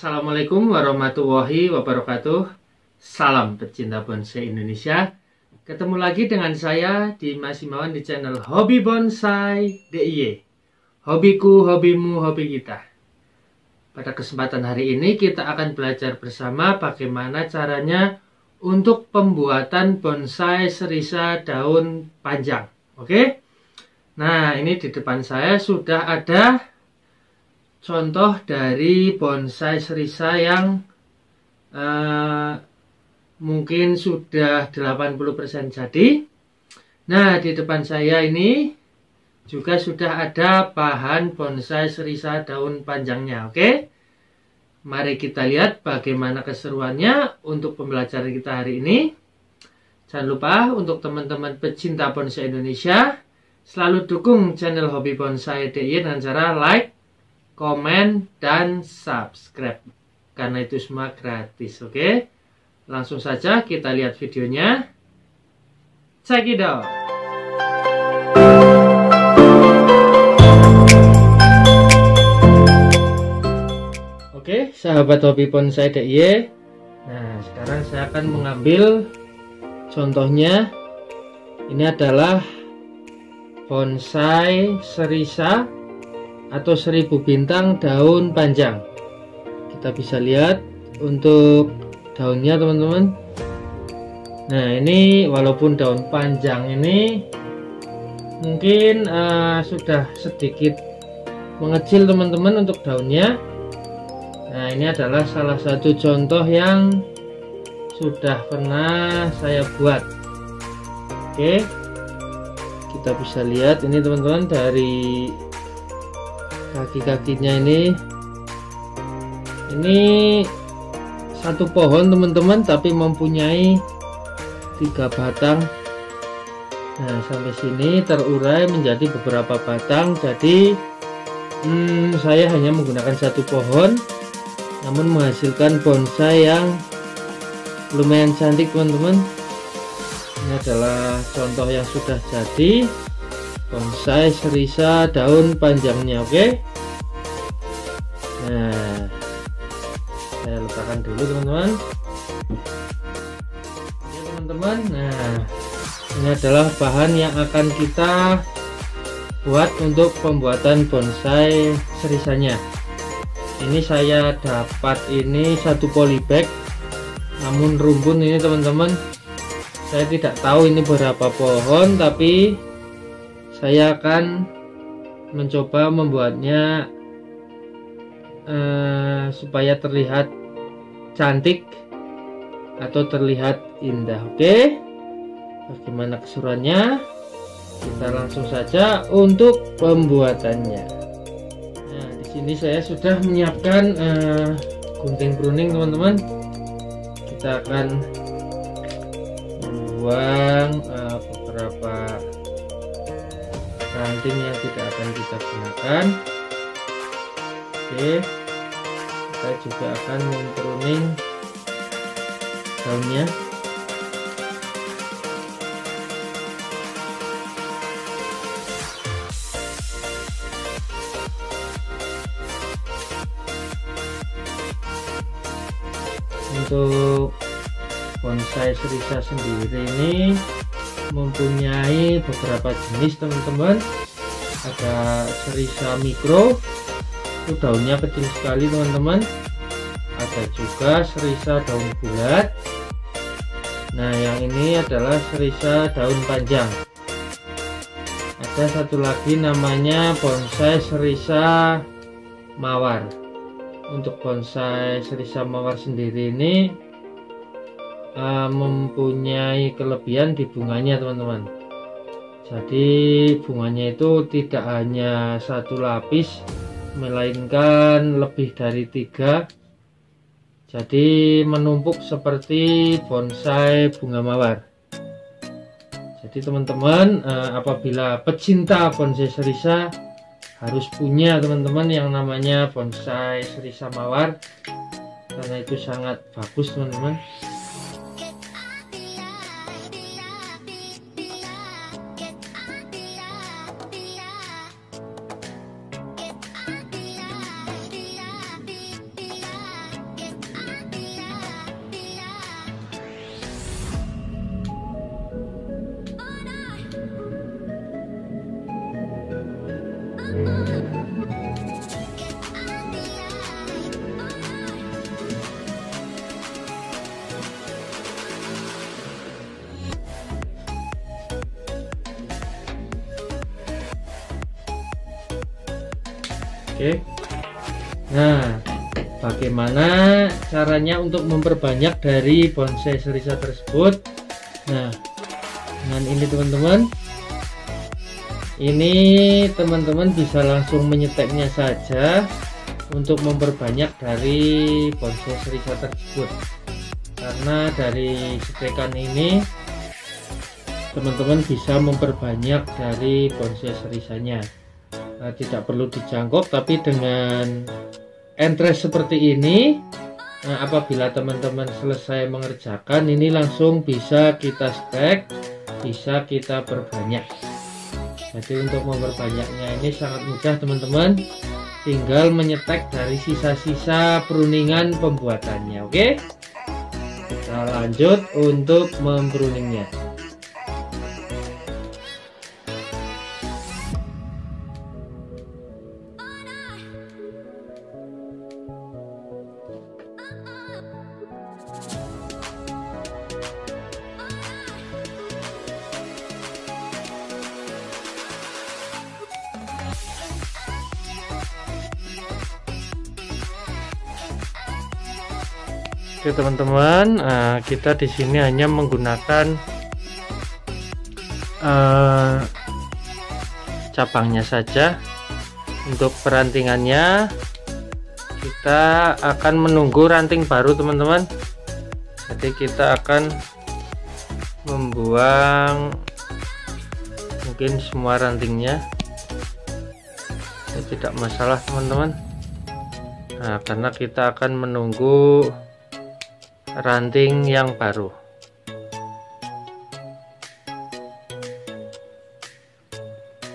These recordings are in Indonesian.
Assalamualaikum warahmatullahi wabarakatuh. Salam pecinta bonsai Indonesia. Ketemu lagi dengan saya di Mas Imawan di channel Hobi Bonsai DIY. Hobiku, hobimu, hobi kita. Pada kesempatan hari ini kita akan belajar bersama bagaimana caranya untuk pembuatan bonsai serisa daun panjang. Oke? Nah, ini di depan saya sudah ada contoh dari bonsai serisa yang uh, mungkin sudah 80% jadi. Nah, di depan saya ini juga sudah ada bahan bonsai serisa daun panjangnya, oke? Mari kita lihat bagaimana keseruannya untuk pembelajaran kita hari ini. Jangan lupa untuk teman-teman pecinta bonsai Indonesia, selalu dukung channel Hobi Bonsai DIY dengan cara like, komen, dan subscribe. Karena itu semua gratis, oke? Okay? Langsung saja kita lihat videonya. Check it out! Oke, sahabat hobi bonsai DIY. Nah, sekarang saya akan mengambil contohnya. Ini adalah bonsai serisa atau seribu bintang daun panjang. Kita bisa lihat untuk daunnya teman-teman. Nah ini walaupun daun panjang ini mungkin uh, sudah sedikit mengecil teman-teman untuk daunnya. Nah ini adalah salah satu contoh yang sudah pernah saya buat. Oke kita bisa lihat ini teman-teman dari kaki-kakinya ini. Ini satu pohon teman-teman tapi mempunyai tiga batang. Nah sampai sini terurai menjadi beberapa batang. Jadi hmm, saya hanya menggunakan satu pohon namun menghasilkan bonsai yang lumayan cantik teman-teman. Ini adalah contoh yang sudah jadi. Bonsai serisa daun panjangnya oke? okay? Teman-teman. Ya teman-teman. Nah ini adalah bahan yang akan kita buat untuk pembuatan bonsai serisanya ini saya dapat ini satu polybag namun rumpun ini teman-teman. Saya tidak tahu ini berapa pohon tapi saya akan mencoba membuatnya uh, supaya terlihat cantik atau terlihat indah oke? Okay? bagaimana keseruannya kita langsung saja untuk pembuatannya. Nah di sini saya sudah menyiapkan uh, gunting pruning teman-teman. Kita akan membuang uh, beberapa ranting yang tidak akan kita gunakan. Oke kita juga akan mempruning daunnya. Untuk bonsai serisa sendiri ini mempunyai beberapa jenis teman-teman. Ada serisa mikro itu daunnya kecil sekali teman-teman. Ada juga serisa daun bulat. Nah yang ini adalah serisa daun panjang. Ada satu lagi namanya bonsai serisa mawar. Untuk bonsai serisa mawar sendiri ini uh, mempunyai kelebihan di bunganya teman-teman. Jadi bunganya itu tidak hanya satu lapis melainkan lebih dari tiga. Jadi menumpuk seperti bonsai bunga mawar. Jadi teman-teman uh, apabila pecinta bonsai serisa harus punya teman-teman yang namanya bonsai serisa mawar. Karena itu sangat bagus teman-teman bagaimana caranya untuk memperbanyak dari bonsai serisa tersebut. Nah dengan ini teman-teman ini teman-teman bisa langsung menyeteknya saja untuk memperbanyak dari bonsai serisa tersebut. Karena dari setekan ini teman-teman bisa memperbanyak dari bonsai serisanya nah, tidak perlu dijangkok tapi dengan entres seperti ini. Nah, apabila teman-teman selesai mengerjakan ini langsung bisa kita stek bisa kita perbanyak. Jadi untuk memperbanyaknya ini sangat mudah teman-teman. Tinggal menyetek dari sisa-sisa peruningan pembuatannya oke? Kita lanjut untuk memperuningnya teman-teman, uh, kita di sini hanya menggunakan uh, cabangnya saja. Untuk perantingannya, kita akan menunggu ranting baru teman-teman. Jadi kita akan membuang mungkin semua rantingnya. Ini tidak masalah teman-teman. Nah, karena kita akan menunggu ranting yang baru.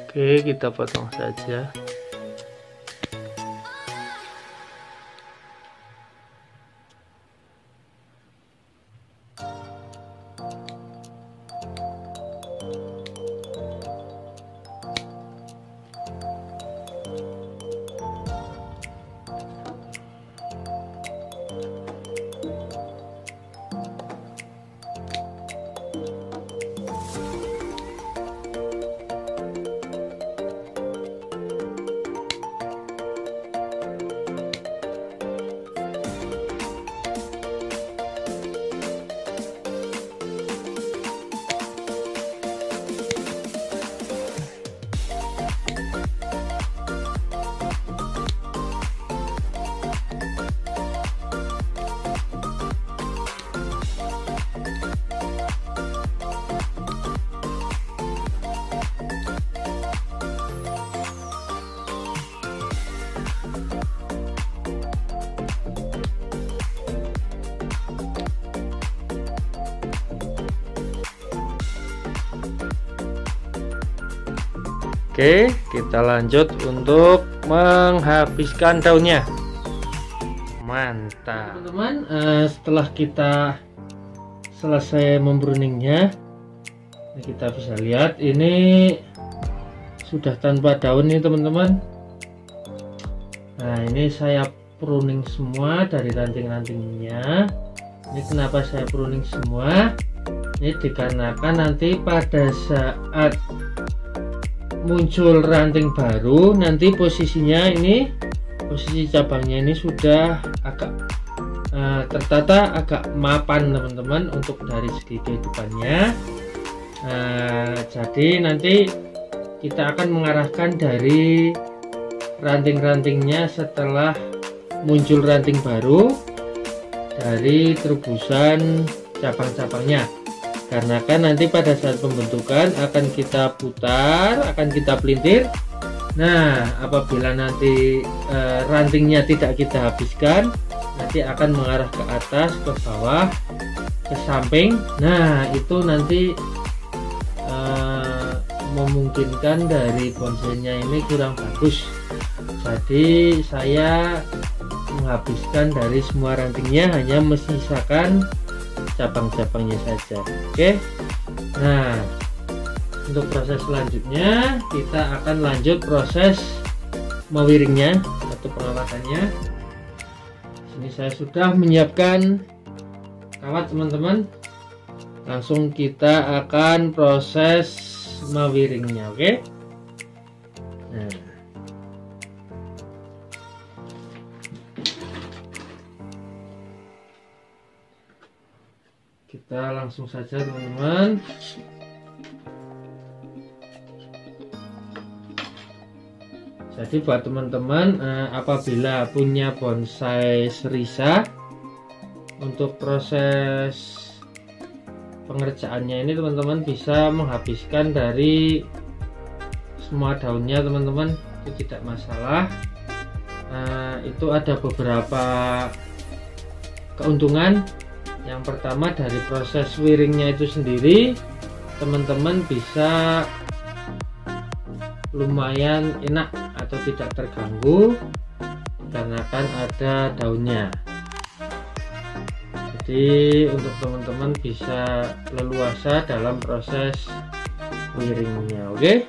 Oke kita potong saja Oke kita lanjut untuk menghabiskan daunnya. Mantap. Teman-teman uh, setelah kita selesai membruningnya kita bisa lihat ini sudah tanpa daun nih teman-teman. Nah ini saya pruning semua dari ranting-rantingnya. Ini kenapa saya pruning semua? Ini dikarenakan nanti pada saat muncul ranting baru nanti posisinya ini posisi cabangnya ini sudah agak uh, tertata agak mapan teman-teman untuk dari segi kehidupannya. Uh, jadi nanti kita akan mengarahkan dari ranting-rantingnya setelah muncul ranting baru dari terubusan cabang-cabangnya karena kan nanti pada saat pembentukan akan kita putar akan kita pelintir. Nah apabila nanti e, rantingnya tidak kita habiskan nanti akan mengarah ke atas ke bawah ke samping. Nah itu nanti e, memungkinkan dari bonsainya ini kurang bagus. Jadi saya menghabiskan dari semua rantingnya hanya menyisakan cabang-cabangnya saja. Oke? Nah untuk proses selanjutnya kita akan lanjut proses mewiringnya atau pengawasannya sini saya sudah menyiapkan. Kawat teman-teman. Langsung kita akan proses mewiringnya oke? Nah kita langsung saja teman-teman. Jadi buat teman-teman eh, apabila punya bonsai serisa untuk proses pengerjaannya ini teman-teman bisa menghabiskan dari semua daunnya teman-teman. Itu tidak masalah. Nah, itu ada beberapa keuntungan yang pertama dari proses wiringnya itu sendiri teman-teman bisa lumayan enak atau tidak terganggu karena kan ada daunnya jadi untuk teman-teman bisa leluasa dalam proses wiringnya oke okay?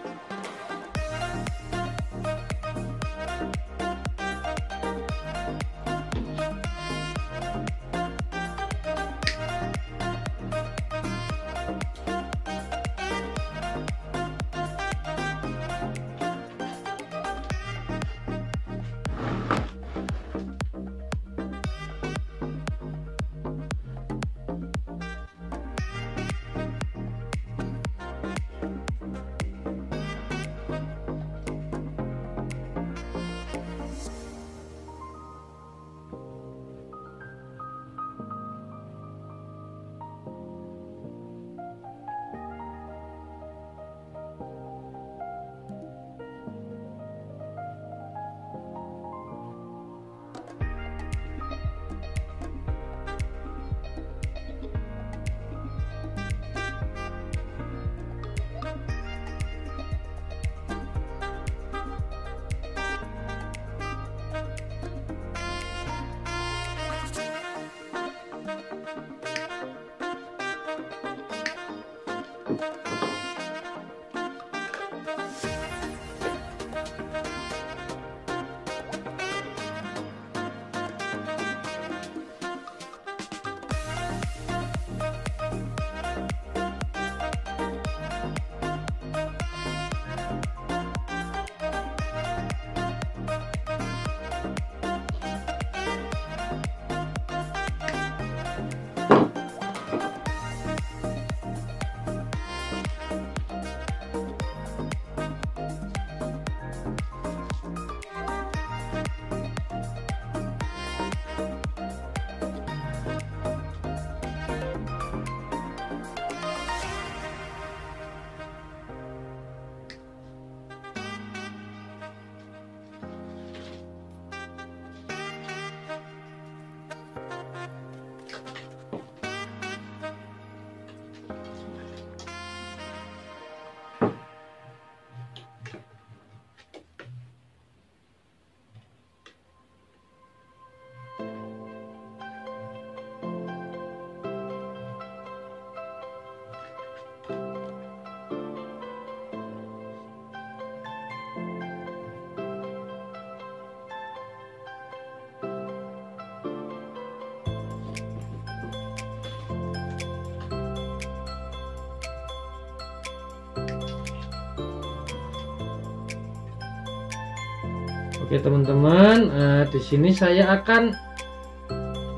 Oke teman-teman, uh, di sini saya akan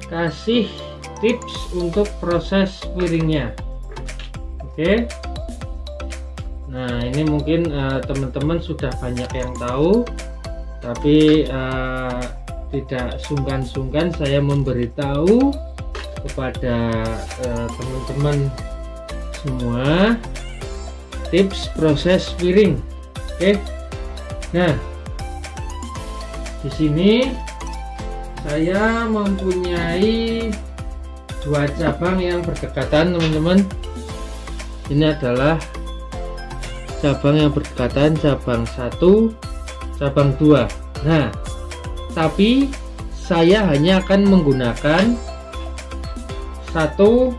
kasih tips untuk proses piringnya. Oke. Nah ini mungkin eh, teman-teman uh, sudah banyak yang tahu, tapi uh, tidak sungkan-sungkan saya memberitahu kepada teman-teman semua tips proses piring. Oke. Nah di sini saya mempunyai dua cabang yang berdekatan teman-teman. Ini adalah cabang yang berdekatan cabang satu cabang dua. Nah tapi saya hanya akan menggunakan satu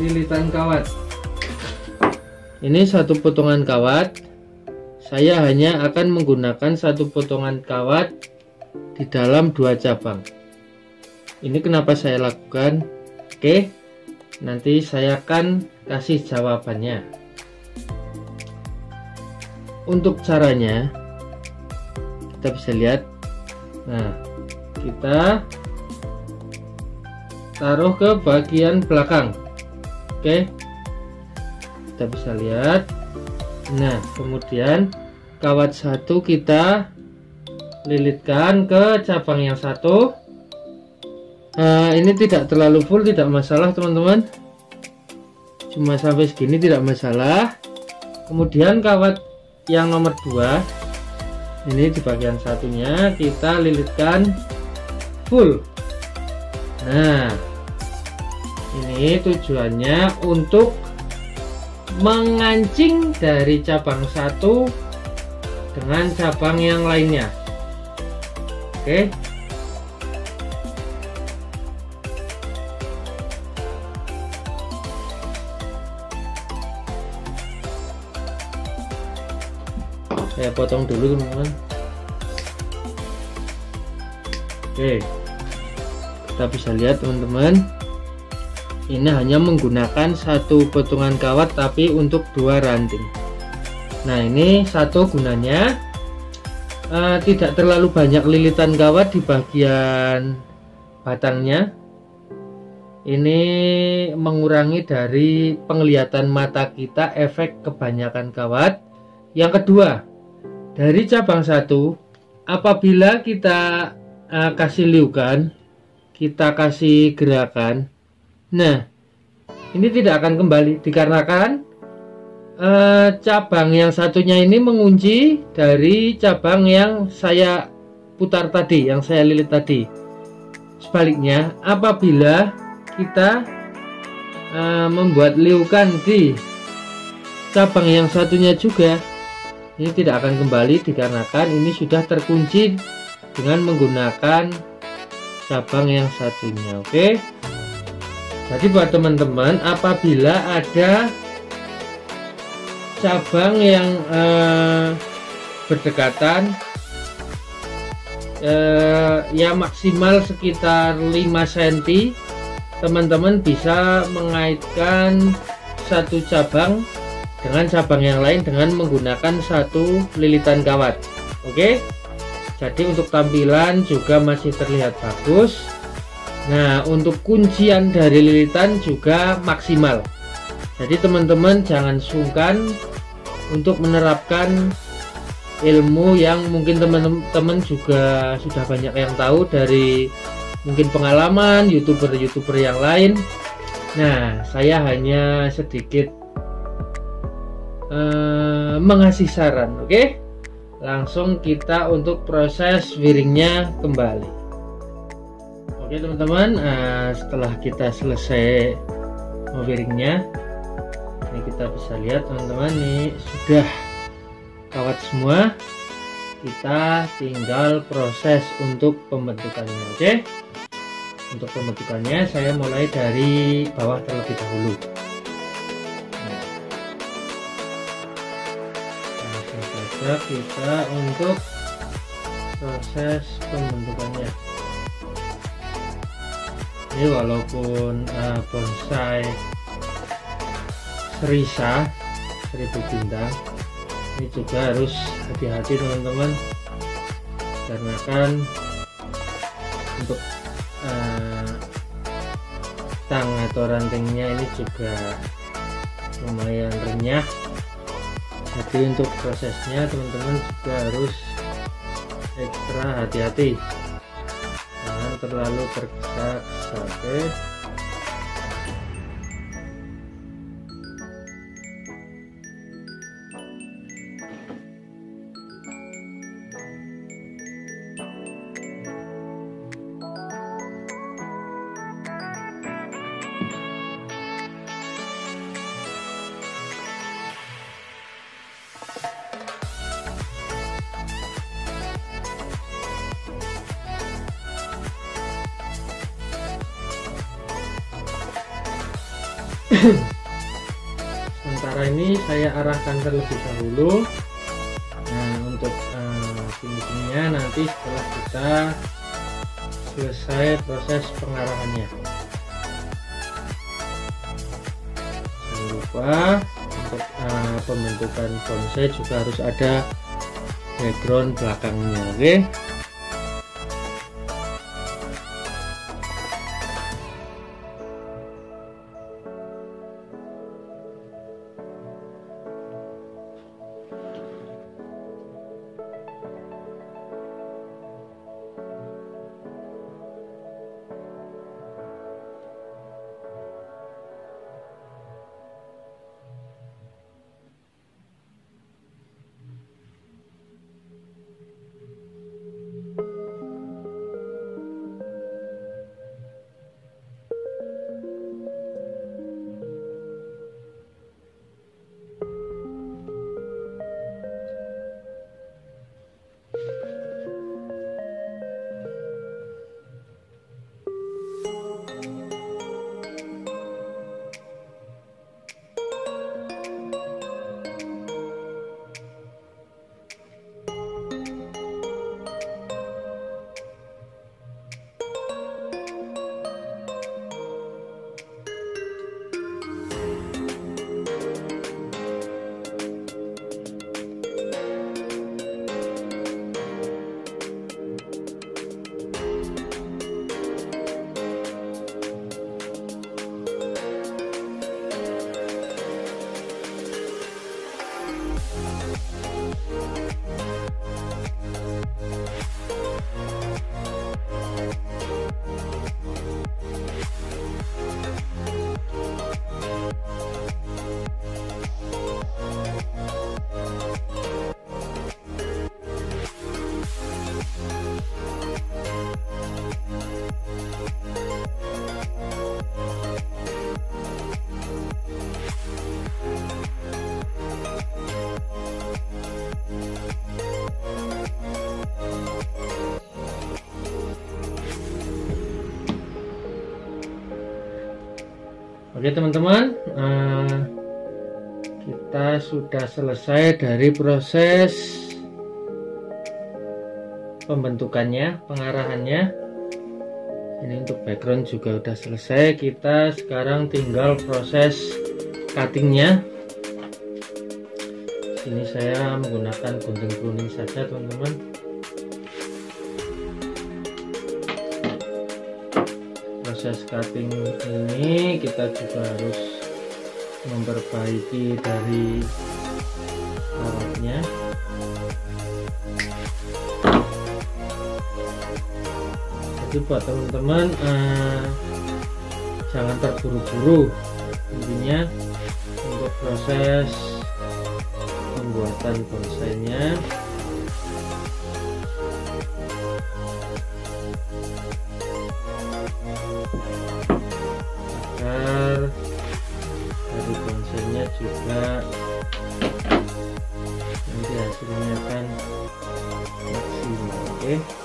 lilitan kawat. Ini satu potongan kawat saya hanya akan menggunakan satu potongan kawat di dalam dua cabang. Ini kenapa saya lakukan? Oke nanti saya akan kasih jawabannya. Untuk caranya kita bisa lihat. Nah kita taruh ke bagian belakang. Oke kita bisa lihat nah kemudian kawat satu kita lilitkan ke cabang yang satu. Nah, ini tidak terlalu full tidak masalah teman-teman. Cuma sampai segini tidak masalah. Kemudian kawat yang nomor dua ini di bagian satunya kita lilitkan full. Nah ini tujuannya untuk mengancing dari cabang satu dengan cabang yang lainnya. Oke. Saya potong dulu teman-teman. Oke. Kita bisa lihat teman-teman ini hanya menggunakan satu potongan kawat tapi untuk dua ranting. Nah ini satu gunanya. Uh, tidak terlalu banyak lilitan kawat di bagian batangnya. Ini mengurangi dari penglihatan mata kita efek kebanyakan kawat. Yang kedua dari cabang satu apabila kita uh, kasih liukan kita kasih gerakan Nah, ini tidak akan kembali dikarenakan eh, cabang yang satunya ini mengunci dari cabang yang saya putar tadi, yang saya lilit tadi. Sebaliknya, apabila kita eh, membuat liukan di cabang yang satunya juga, ini tidak akan kembali dikarenakan ini sudah terkunci dengan menggunakan cabang yang satunya. Oke. Okay? Jadi buat teman-teman apabila ada cabang yang eh, berdekatan eh, ya maksimal sekitar 5 cm teman-teman bisa mengaitkan satu cabang dengan cabang yang lain dengan menggunakan satu lilitan kawat oke? Jadi untuk tampilan juga masih terlihat bagus Nah untuk kuncian dari lilitan juga maksimal. Jadi teman-teman jangan sungkan untuk menerapkan ilmu yang mungkin teman-teman juga sudah banyak yang tahu dari mungkin pengalaman youtuber-youtuber yang lain. Nah saya hanya sedikit uh, mengasih saran oke? Okay? langsung kita untuk proses wiringnya kembali Oke teman-teman, uh, setelah kita selesai mobiringnya, ini kita bisa lihat teman-teman nih sudah kawat semua. Kita tinggal proses untuk pembentukannya, oke? Untuk pembentukannya saya mulai dari bawah terlebih dahulu. Langsung saja kita untuk proses pembentukannya ini walaupun uh, bonsai serisa seribu bintang ini juga harus hati-hati teman-teman. Karena kan untuk uh, tang atau rantingnya ini juga lumayan renyah. Jadi untuk prosesnya teman-teman juga harus ekstra hati-hati terlalu tergesa-gesa oke arahkan terlebih dahulu nah untuk uh, nanti setelah kita selesai proses pengarahannya jangan lupa untuk uh, pembentukan bonsai juga harus ada background belakangnya oke okay? Oke teman-teman, uh, kita sudah selesai dari proses pembentukannya, pengarahannya. Ini untuk background juga sudah selesai. Kita sekarang tinggal proses cuttingnya. Ini saya menggunakan gunting pruning saja teman-teman. Proses cutting ini kita juga harus memperbaiki dari alatnya. Jadi buat teman-teman eh, jangan terburu-buru. Intinya untuk proses pembuatan bonsainya maksimal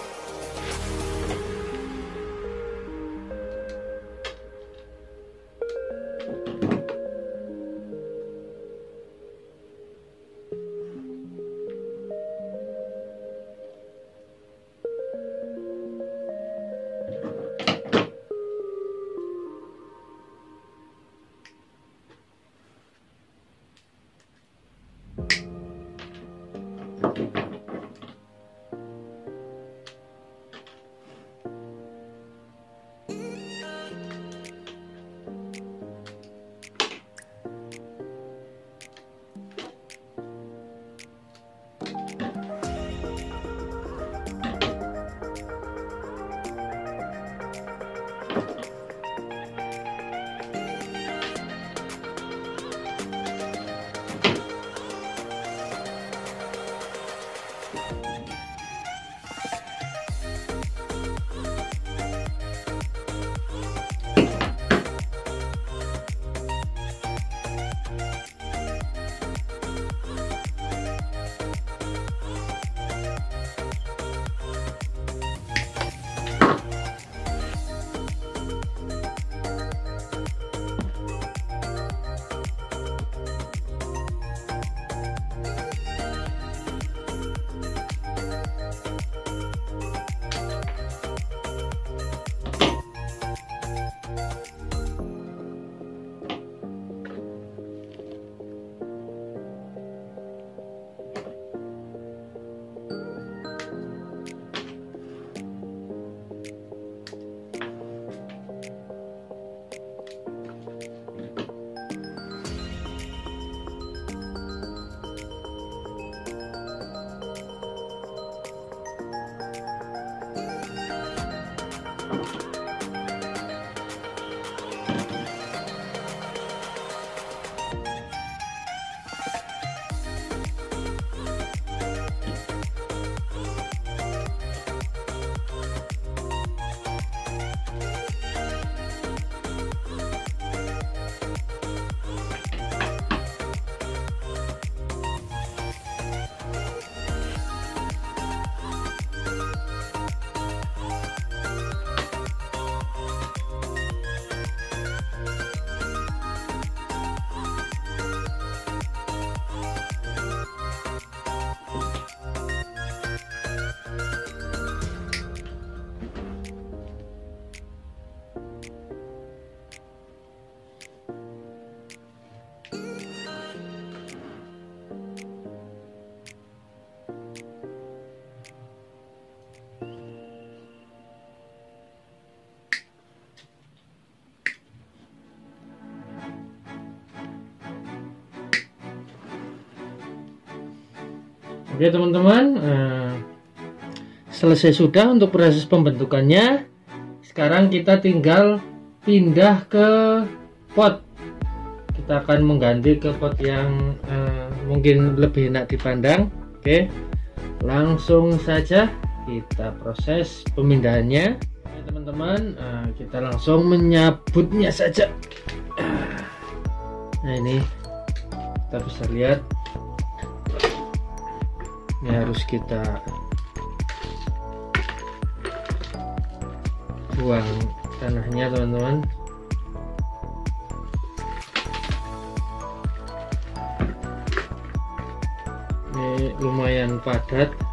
oke teman-teman, uh, selesai sudah untuk proses pembentukannya. Sekarang kita tinggal pindah ke pot. Kita akan mengganti ke pot yang uh, mungkin lebih enak dipandang. Oke, langsung saja kita proses pemindahannya. teman-teman, uh, kita langsung menyabutnya saja. Nah ini kita bisa lihat ini harus kita buang tanahnya teman-teman. Ini lumayan padat.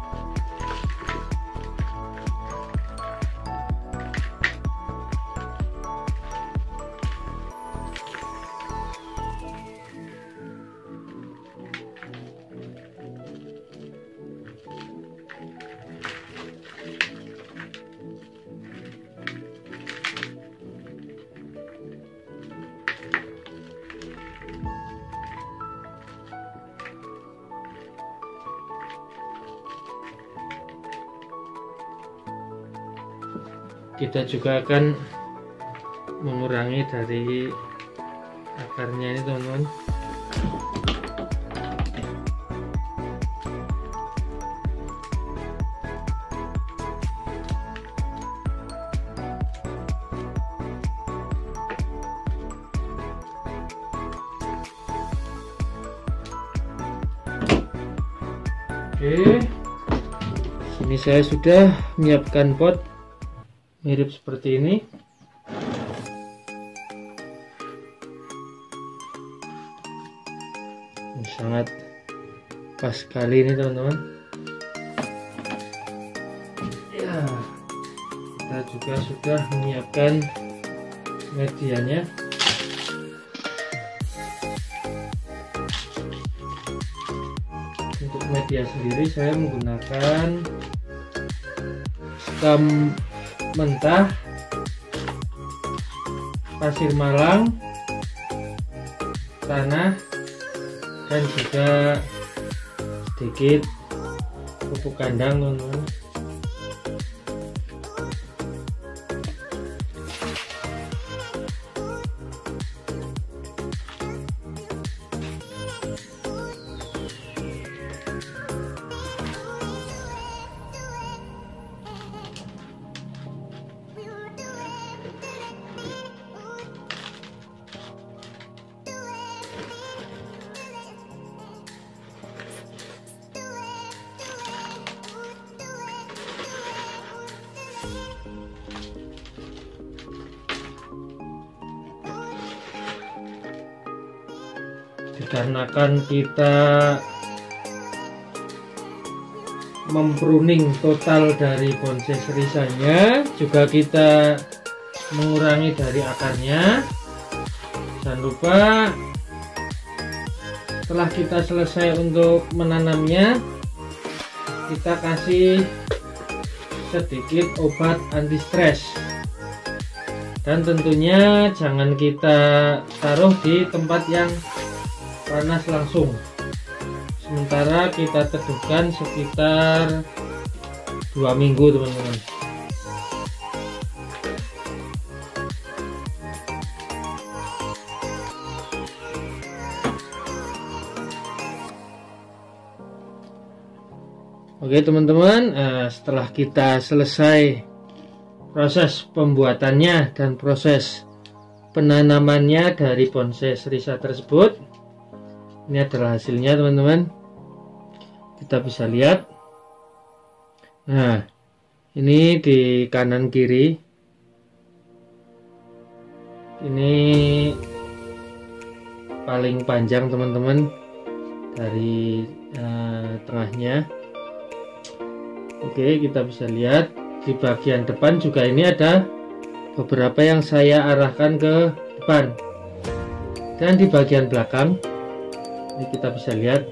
Kita juga akan mengurangi dari akarnya ini teman-teman. Oke, sini saya sudah menyiapkan pot mirip seperti ini. Sangat pas sekali ini teman-teman. Ya kita juga sudah menyiapkan medianya. Untuk media sendiri saya menggunakan stem mentah pasir malang tanah dan juga sedikit pupuk kandang teman-teman dikarenakan kita mempruning total dari bonsai serisanya juga kita mengurangi dari akarnya. Jangan lupa setelah kita selesai untuk menanamnya kita kasih sedikit obat anti stres dan tentunya jangan kita taruh di tempat yang panas langsung. Sementara kita teduhkan sekitar dua minggu teman-teman. Oke teman-teman eh, setelah kita selesai proses pembuatannya dan proses penanamannya dari bonsai serisa tersebut ini adalah hasilnya teman-teman. Kita bisa lihat. Nah ini di kanan kiri. Ini paling panjang teman-teman dari uh, tengahnya. Oke kita bisa lihat. Di bagian depan juga ini ada beberapa yang saya arahkan ke depan. Dan di bagian belakang ini kita bisa lihat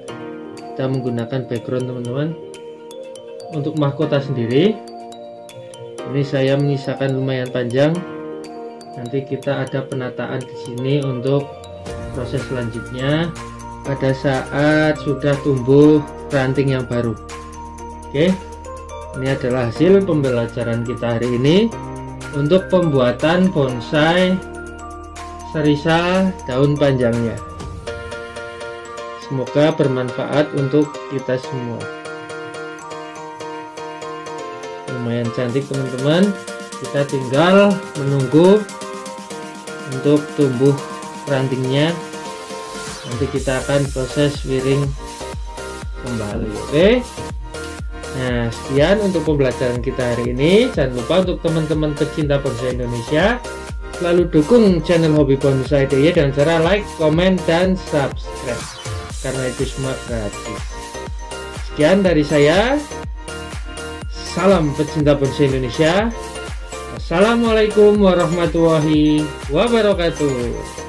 kita menggunakan background teman-teman. Untuk mahkota sendiri ini saya menyisakan lumayan panjang. Nanti kita ada penataan di sini untuk proses selanjutnya. Pada saat sudah tumbuh ranting yang baru. Oke ini adalah hasil pembelajaran kita hari ini untuk pembuatan bonsai serisa daun panjangnya Semoga bermanfaat untuk kita semua. Lumayan cantik teman-teman. Kita tinggal menunggu untuk tumbuh rantingnya. Nanti kita akan proses wiring kembali. Oke. Nah, sekian untuk pembelajaran kita hari ini. Jangan lupa untuk teman-teman pecinta bonsai Indonesia selalu dukung channel Hobi Bonsai DIY dengan cara like, komen, dan subscribe karena itu semua gratis Sekian dari saya. Salam pecinta bonsai Indonesia. Assalamualaikum warahmatullahi wabarakatuh.